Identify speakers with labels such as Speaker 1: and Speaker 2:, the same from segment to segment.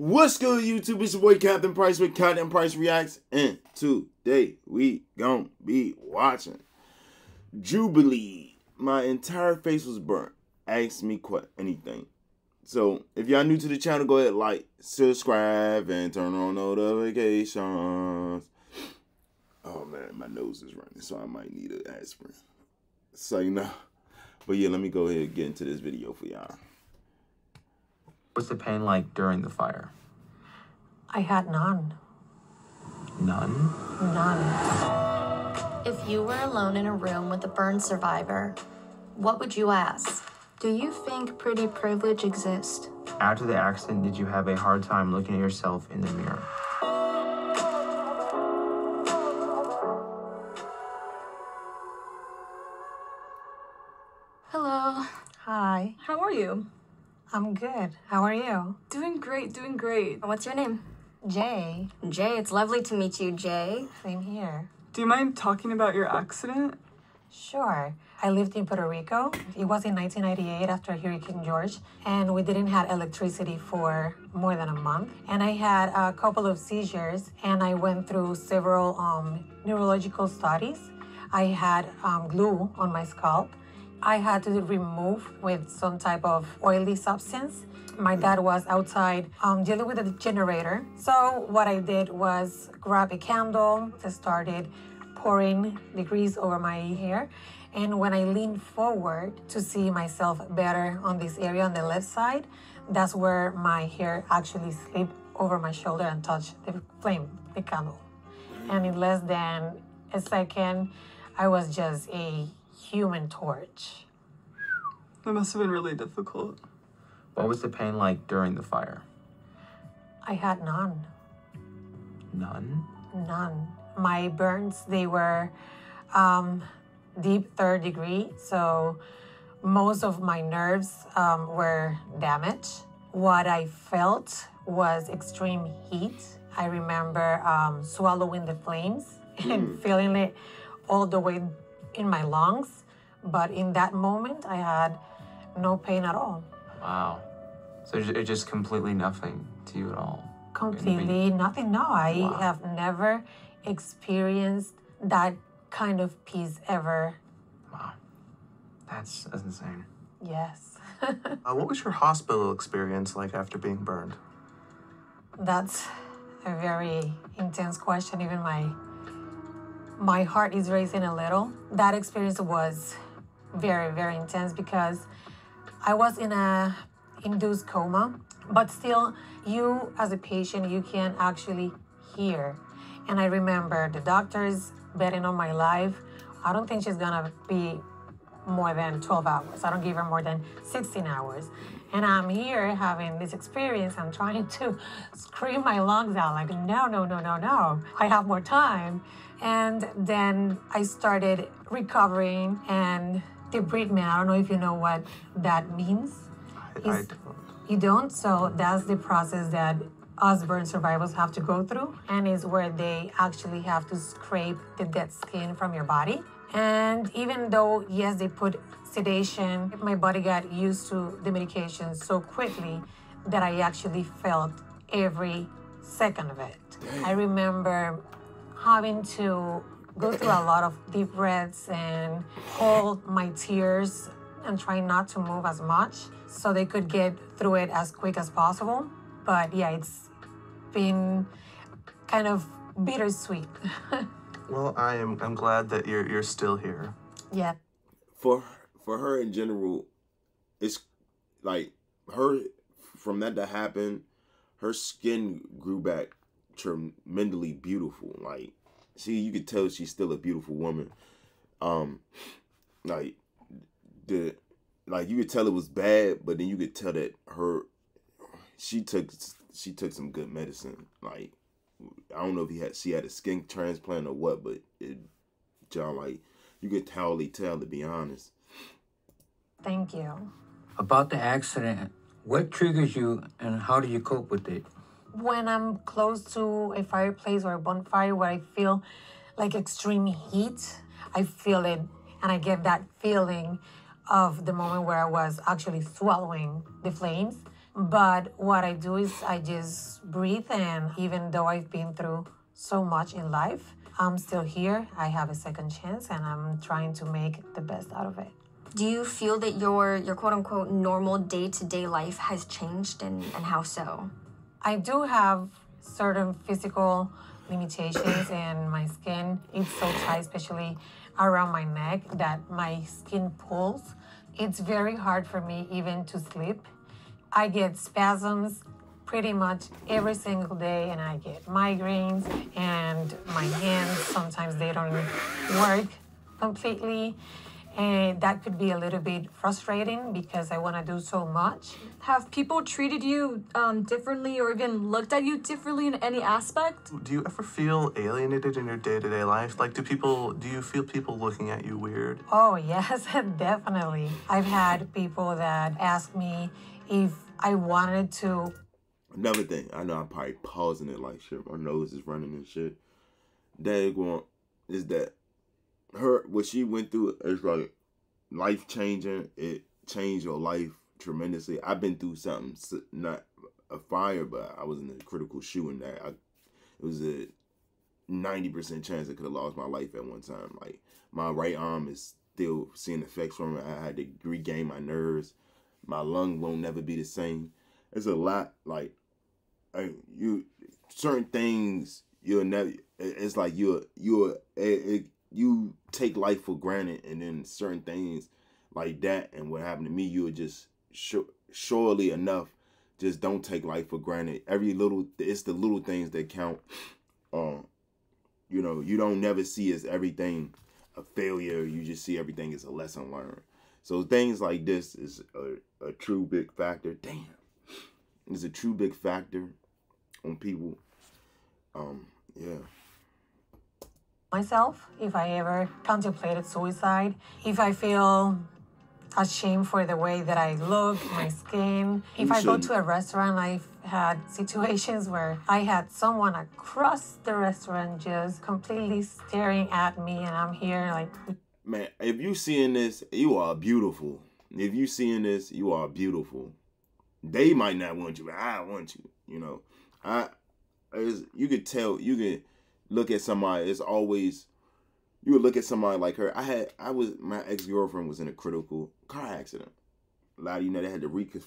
Speaker 1: What's good, YouTube? It's your boy Captain Price with Captain Price Reacts, and today we gonna be watching Jubilee. My entire face was burnt. Ask me quite anything. So if y'all new to the channel, go ahead like, subscribe, and turn on notifications. Oh man, my nose is running, so I might need an aspirin. So you know. But yeah, let me go ahead and get into this video for y'all.
Speaker 2: What's the pain like during the fire?
Speaker 3: I had none.
Speaker 2: None?
Speaker 3: None.
Speaker 4: If you were alone in a room with a burn survivor, what would you ask?
Speaker 5: Do you think pretty privilege exists?
Speaker 2: After the accident, did you have a hard time looking at yourself in the mirror?
Speaker 5: Hello.
Speaker 3: Hi.
Speaker 5: How are you?
Speaker 3: I'm good. How are you?
Speaker 5: Doing great, doing great.
Speaker 4: What's your name?
Speaker 3: Jay.
Speaker 4: Jay, it's lovely to meet you, Jay.
Speaker 3: Same here.
Speaker 5: Do you mind talking about your accident?
Speaker 3: Sure. I lived in Puerto Rico. It was in 1998 after Hurricane George, and we didn't have electricity for more than a month. And I had a couple of seizures, and I went through several um, neurological studies. I had um, glue on my scalp. I had to remove with some type of oily substance. My dad was outside um, dealing with a generator. So what I did was grab a candle, I started pouring the grease over my hair. And when I leaned forward to see myself better on this area on the left side, that's where my hair actually slipped over my shoulder and touched the flame, the candle. And in less than a second, I was just a human torch.
Speaker 5: That must have been really difficult.
Speaker 2: What was the pain like during the fire?
Speaker 3: I had none.
Speaker 2: None?
Speaker 3: None. My burns, they were um, deep third degree, so most of my nerves um, were damaged. What I felt was extreme heat. I remember um, swallowing the flames and feeling it all the way in my lungs. But in that moment, I had no pain at all.
Speaker 2: Wow. So it's it's just completely nothing to you at all?
Speaker 3: Completely nothing. No, I
Speaker 2: Wow.
Speaker 3: have never experienced that kind of peace ever.
Speaker 2: Wow. That's, that's insane.
Speaker 3: Yes.
Speaker 6: Uh, what was your hospital experience like after being burned?
Speaker 3: That's a very intense question. Even my my heart is racing a little. That experience was very, very intense because I was in a induced coma, but still you as a patient you can actually hear. And I remember the doctors betting on my life. I don't think she's gonna be more than 12 hours. I don't give her more than 16 hours. And I'm here having this experience. I'm trying to scream my lungs out like, no, no, no, no, no. I have more time. And then I started recovering and debridement. I don't know if you know what that means.
Speaker 6: I, I don't.
Speaker 3: You don't, so that's the process that us burn survivors have to go through, and is where they actually have to scrape the dead skin from your body. And even though, yes, they put sedation, my body got used to the medication so quickly that I actually felt every second of it. I remember having to go through a lot of deep breaths and hold my tears and try not to move as much so they could get through it as quick as possible. But yeah, it's been kind of bittersweet.
Speaker 6: Well, I am. I'm glad that you're you're still here.
Speaker 3: yeah.
Speaker 1: for for her in general, it's like her from that to happen, her skin grew back tremendously beautiful. Like, see, you could tell she's still a beautiful woman. Um, like the like you could tell it was bad, but then you could tell that her she took she took some good medicine. Like, I don't know if he had she had a skin transplant or what, but it John like you could totally tell to be honest.
Speaker 3: Thank you.
Speaker 7: About the accident, what triggers you and how do you cope with it?
Speaker 3: when I'm close to a fireplace or a bonfire where I feel like extreme heat, I feel it and I get that feeling of the moment where I was actually swallowing the flames. But what I do is I just breathe, and even though I've been through so much in life, I'm still here. I have a second chance, and I'm trying to make the best out of it.
Speaker 8: Do you feel that your your quote unquote normal day to day life has changed and, and how so?
Speaker 3: I do have certain physical limitations and my skin it's so tight, especially around my neck, that my skin pulls. It's very hard for me even to sleep. I get spasms pretty much every single day and I get migraines and my hands sometimes they don't work completely and that could be a little bit frustrating because I want to do so much.
Speaker 5: Have people treated you um, differently or even looked at you differently in any aspect?
Speaker 6: Do you ever feel alienated in your day to day life? Like, do people, do you feel people looking at you weird?
Speaker 3: Oh, yes, definitely. I've had people that ask me if I wanted to.
Speaker 1: Another thing, I know I'm probably pausing it like shit. My nose is running and shit. Daggone is that her what she went through is like life changing. It changed your life tremendously. I've been through something not a fire, but I was in a critical shoe in that. I, it was a ninety percent chance I could have lost my life at one time. Like my right arm is still seeing effects from it. I had to regain my nerves. My lung won't never be the same. It's a lot. Like I, you, certain things you'll never. It's like you're you're it, it, you take life for granted, and then certain things like that and what happened to me, you would just sure, surely enough just don't take life for granted. Every little it's the little things that count. Um, you know, you don't never see as everything a failure. You just see everything as a lesson learned. So things like this is a, a true big factor. Damn, it's a true big factor on people. Um, yeah.
Speaker 3: myself if I ever contemplated suicide, if I feel ashamed for the way that I look, my skin. If
Speaker 1: You
Speaker 3: I go to a restaurant, I've had situations where I had someone across the restaurant just completely staring at me, and I'm here like,
Speaker 1: man, if you seeing this, you are beautiful. If you seeing this, you are beautiful. They might not want you, but I want you. You know, I, you could tell. You can look at somebody. It's always you would look at somebody like her. I had, I was, my ex girlfriend was in a critical car accident. A lot of you know they had to reconf-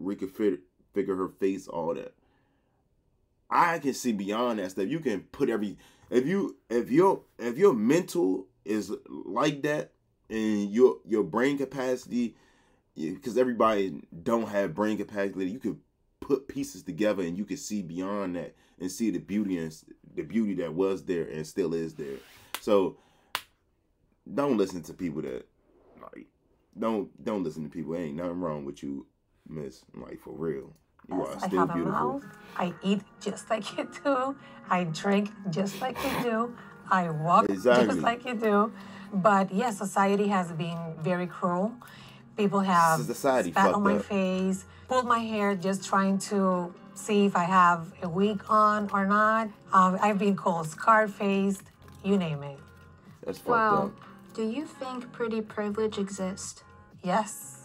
Speaker 1: reconfigure figure her face, all that. I can see beyond that stuff. You can put every if you if your if your mental is like that and your your brain capacity because everybody don't have brain capacity you could put pieces together and you could see beyond that and see the beauty and the beauty that was there and still is there so don't listen to people that like don't don't listen to people ain't nothing wrong with you miss like for real you
Speaker 3: yes,
Speaker 1: are
Speaker 3: I
Speaker 1: still
Speaker 3: have a
Speaker 1: beautiful
Speaker 3: mouth. I eat just like you do. I drink just like you do. I walk
Speaker 1: Exactly.
Speaker 3: just like you do. But yes, society has been very cruel. People have
Speaker 1: Society
Speaker 3: spat on my
Speaker 1: up.
Speaker 3: face, pulled my hair, just trying to see if I have a wig on or not. Um, I've been called scar-faced, you name it.
Speaker 1: that's fucked
Speaker 5: Wow.
Speaker 1: up
Speaker 5: Do you think pretty privilege exists?
Speaker 3: Yes,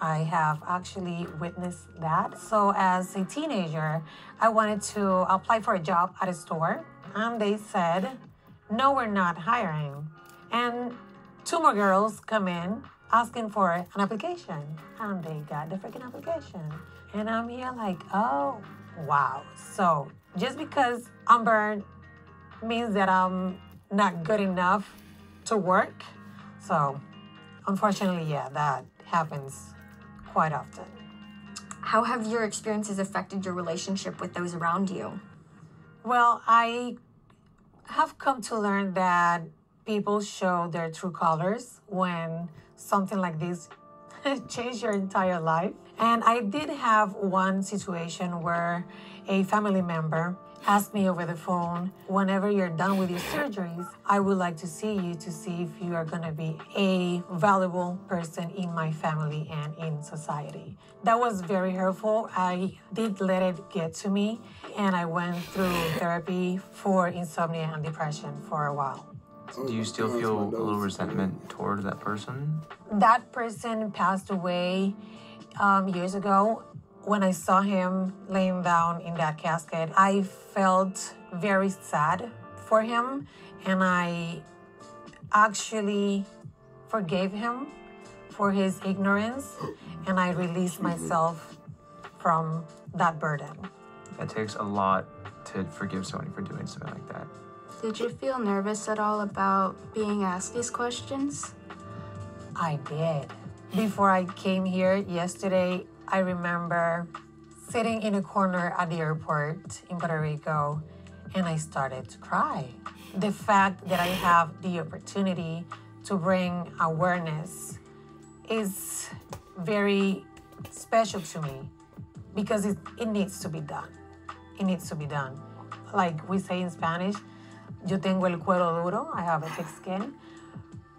Speaker 3: I have actually witnessed that. So, as a teenager, I wanted to apply for a job at a store, and they said, No, we're not hiring. And two more girls come in asking for an application, and they got the freaking application. And I'm here like, Oh, wow. So, just because I'm burned means that I'm not good enough to work. So, unfortunately, yeah, that happens quite often.
Speaker 8: How have your experiences affected your relationship with those around you?
Speaker 3: Well, I have come to learn that people show their true colors when something like this change your entire life. And I did have one situation where a family member asked me over the phone, whenever you're done with your surgeries, I would like to see you to see if you are going to be a valuable person in my family and in society. That was very hurtful. I did let it get to me, and I went through therapy for insomnia and depression for a while.
Speaker 2: Do you still feel a little resentment toward that person?
Speaker 3: that person passed away um, years ago, when I saw him laying down in that casket, I felt very sad for him and I actually forgave him for his ignorance and I released myself from that burden.
Speaker 2: It takes a lot to forgive somebody for doing something like that.
Speaker 9: Did you feel nervous at all about being asked these questions?
Speaker 3: I did. Before I came here yesterday, I remember sitting in a corner at the airport in Puerto Rico and I started to cry. The fact that I have the opportunity to bring awareness is very special to me because it, it needs to be done. It needs to be done. Like we say in Spanish, yo tengo el cuero duro, I have a thick skin,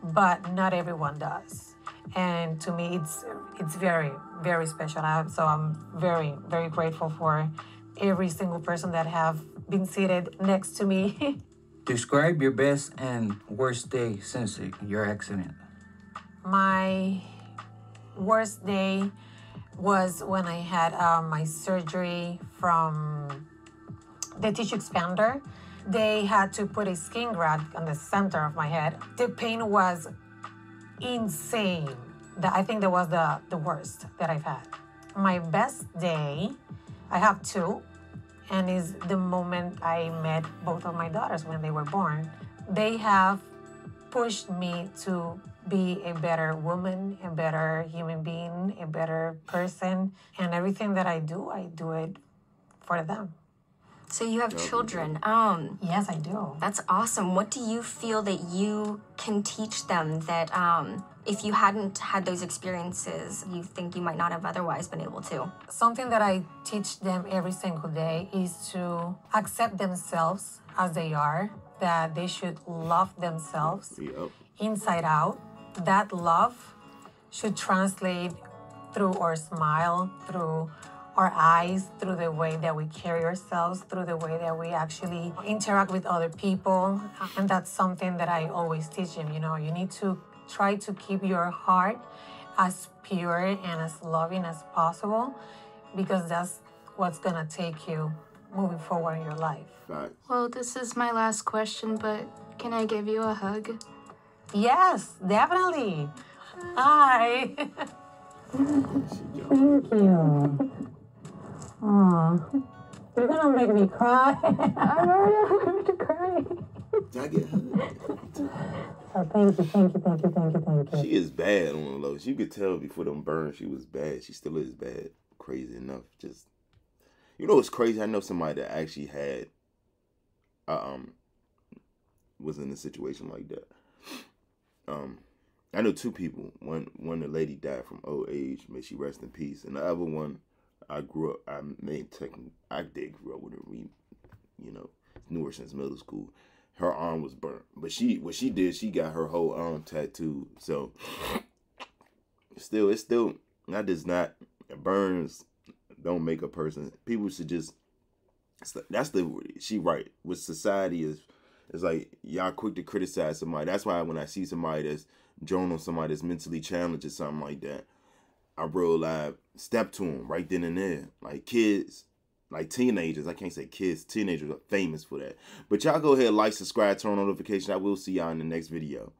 Speaker 3: but not everyone does. And to me, it's it's very very special. I, so I'm very very grateful for every single person that have been seated next to me.
Speaker 7: Describe your best and worst day since your accident.
Speaker 3: my worst day was when I had uh, my surgery from the tissue expander. They had to put a skin graft on the center of my head. The pain was insane. That I think that was the, the worst that I've had. My best day, I have two, and is the moment I met both of my daughters when they were born. They have pushed me to be a better woman, a better human being, a better person. And everything that I do, I do it for them.
Speaker 8: So you have children. Um,
Speaker 3: Yes, I do.
Speaker 8: that's awesome. What do you feel that you can teach them that um, if you hadn't had those experiences, you think you might not have otherwise been able to?
Speaker 3: Something that I teach them every single day is to accept themselves as they are, that they should love themselves
Speaker 1: Yep.
Speaker 3: inside out. That love should translate through our smile, through our eyes, through the way that we carry ourselves, through the way that we actually interact with other people. And that's something that I always teach them. You know, you need to try to keep your heart as pure and as loving as possible because that's what's going to take you moving forward in your life.
Speaker 1: Facts.
Speaker 9: Well, this is my last question, but can I give you a hug?
Speaker 3: Yes, definitely. Hi. Thank you. Oh, you're gonna make me cry. I'm already going to cry.
Speaker 1: I get hugged?
Speaker 3: Oh, thank you, thank you, thank you, thank you, thank you.
Speaker 1: She is bad on the low. You could tell before them burns she was bad. She still is bad. Crazy enough. Just you know what's crazy? I know somebody that actually had um was in a situation like that. Um I know two people. One one the lady died from old age, may she rest in peace. And the other one I grew up I made technically I did grow up with her. We you know, knew her since middle school. Her arm was burnt. But she what she did, she got her whole arm tattooed. So still it's still that does not burns don't make a person people should just that's the she right with society is it's like y'all quick to criticize somebody that's why when i see somebody that's on somebody that's mentally challenged or something like that i real live step to them right then and there. Like kids like teenagers i can't say kids teenagers are famous for that. But y'all go ahead like subscribe turn on notifications i will see y'all in the next video